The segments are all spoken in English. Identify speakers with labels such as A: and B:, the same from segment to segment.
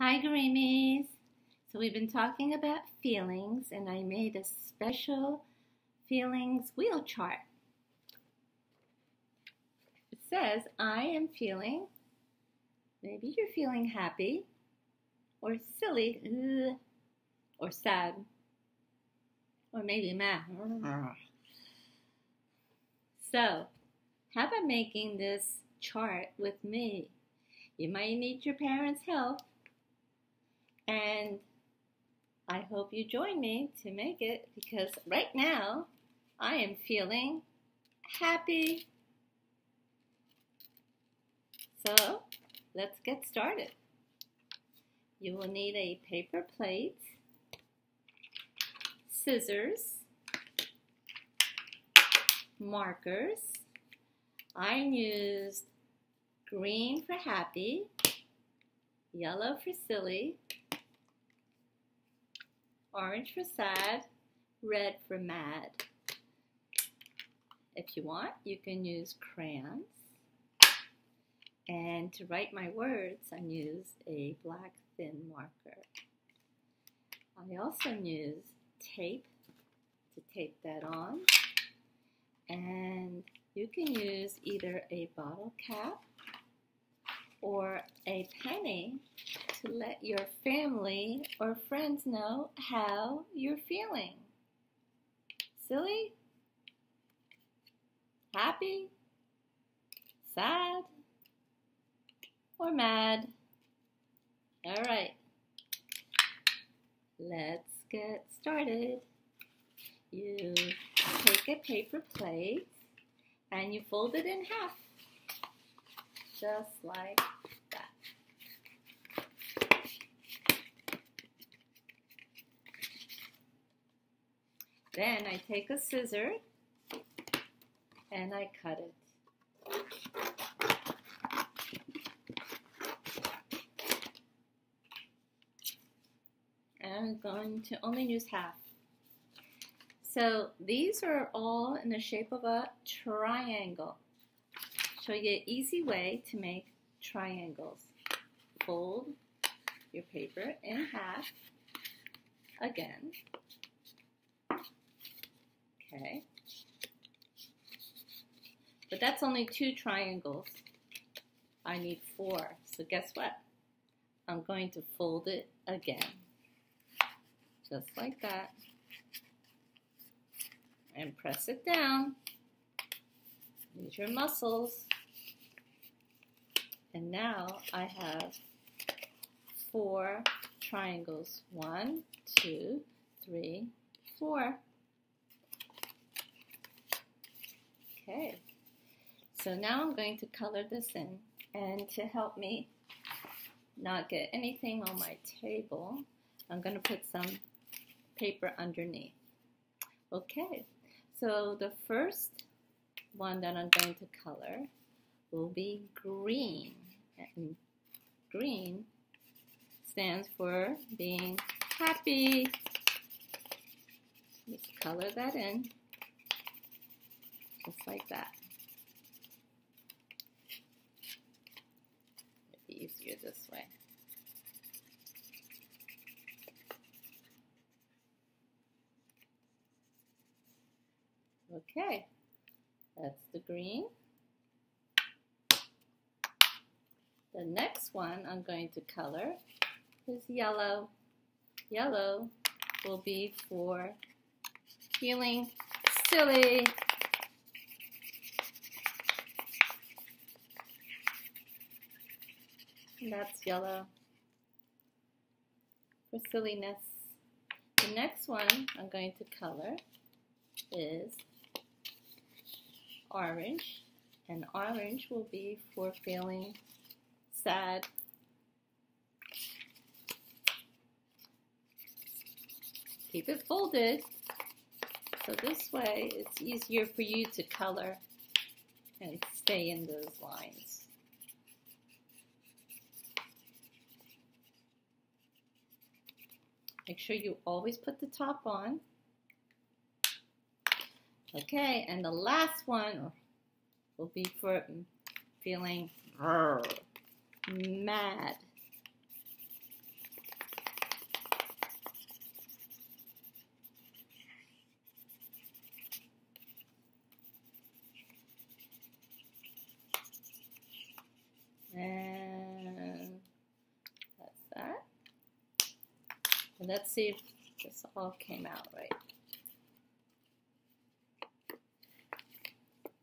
A: Hi, Greamies. So we've been talking about feelings, and I made a special feelings wheel chart. It says, I am feeling, maybe you're feeling happy, or silly, or sad, or maybe mad. So, how about making this chart with me? You might need your parents' help and I hope you join me to make it because right now I am feeling happy. So let's get started. You will need a paper plate, scissors, markers. I used green for happy, yellow for silly, orange for sad, red for mad. If you want, you can use crayons. And to write my words, I use a black thin marker. I also use tape to tape that on. And you can use either a bottle cap or a penny to let your family or friends know how you're feeling. Silly? Happy? Sad? Or mad? All right. Let's get started. You take a paper plate and you fold it in half just like Then I take a scissor and I cut it. I'm going to only use half. So these are all in the shape of a triangle show you an easy way to make triangles. Fold your paper in half again. Okay. But that's only two triangles. I need four. So guess what? I'm going to fold it again. Just like that. And press it down. Use your muscles. And now I have four triangles. One, two, three, four. Okay, so now I'm going to color this in. And to help me not get anything on my table, I'm going to put some paper underneath. Okay, so the first one that I'm going to color will be green. And green stands for being happy. Just color that in, just like that. It'd be easier this way. Okay, that's the green. The next one I'm going to color is yellow. Yellow will be for feeling silly. That's yellow for silliness. The next one I'm going to color is orange. And orange will be for feeling sad. Keep it folded. So this way it's easier for you to color and stay in those lines. Make sure you always put the top on. Okay, and the last one will be for feeling mad. Let's see if this all came out right.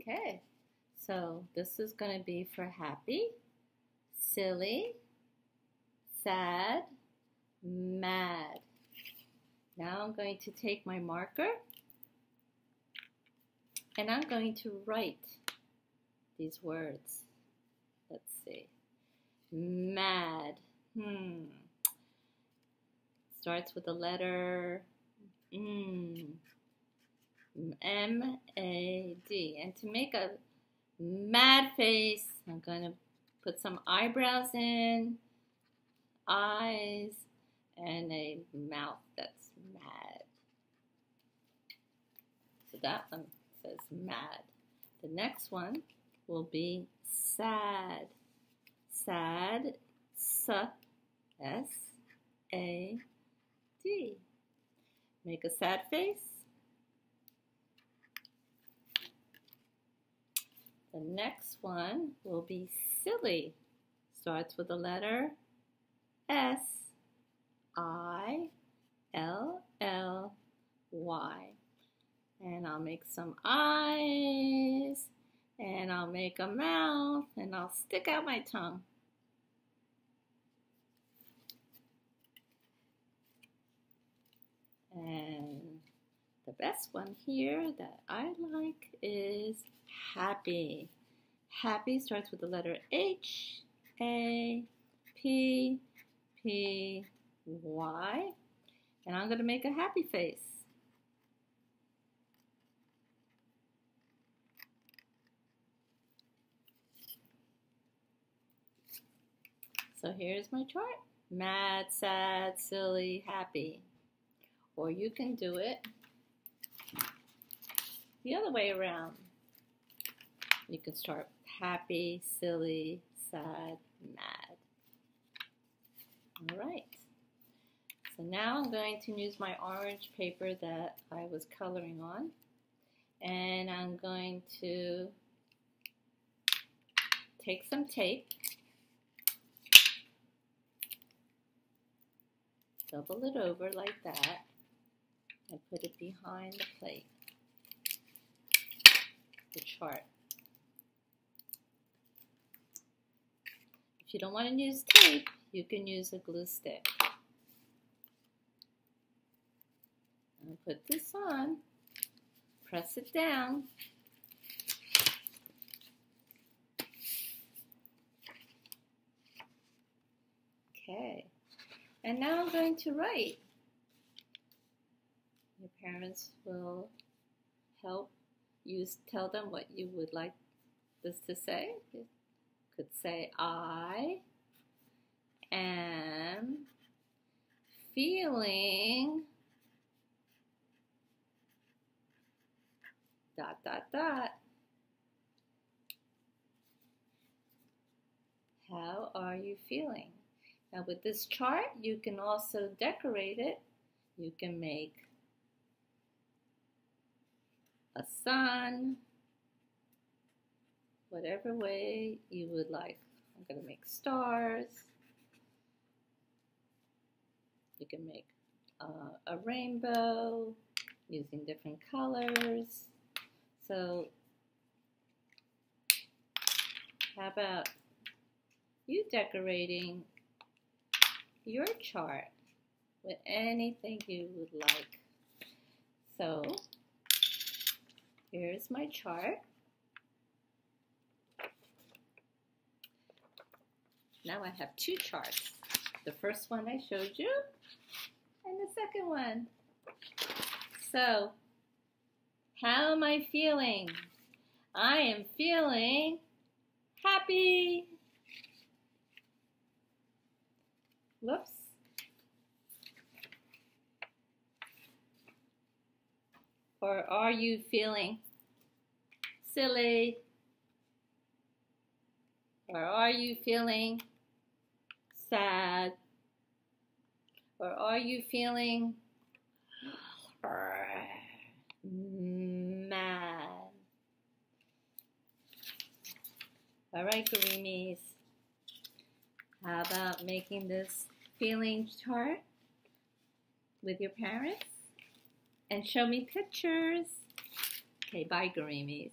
A: Okay, so this is going to be for happy, silly, sad, mad. Now I'm going to take my marker and I'm going to write these words. Let's see. Mad. Hmm. Starts with the letter mm, M A D. And to make a mad face, I'm going to put some eyebrows in, eyes, and a mouth that's mad. So that one says mad. The next one will be sad. Sad, S, S, A, D. Make a sad face. The next one will be silly. Starts with the letter S, I, L, L, Y. And I'll make some eyes, and I'll make a mouth, and I'll stick out my tongue. And the best one here that I like is happy. Happy starts with the letter H, A, P, P, Y. And I'm going to make a happy face. So here's my chart. Mad, sad, silly, happy. Or you can do it the other way around. You can start happy, silly, sad, mad. All right. So now I'm going to use my orange paper that I was coloring on. And I'm going to take some tape, double it over like that, and put it behind the plate, the chart. If you don't want to use tape, you can use a glue stick. And put this on, press it down. Okay, and now I'm going to write. Parents will help you tell them what you would like this to say. You could say, I am feeling dot dot dot. How are you feeling? Now with this chart, you can also decorate it. You can make a sun, whatever way you would like. I'm going to make stars. You can make uh, a rainbow using different colors. So how about you decorating your chart with anything you would like. So here's my chart. Now I have two charts. The first one I showed you and the second one. So how am I feeling? I am feeling happy. Whoops. Or are you feeling silly? Or are you feeling sad? Or are you feeling mad? All right, Gurimis. How about making this feeling chart? with your parents and show me pictures. Okay, bye, Garimis.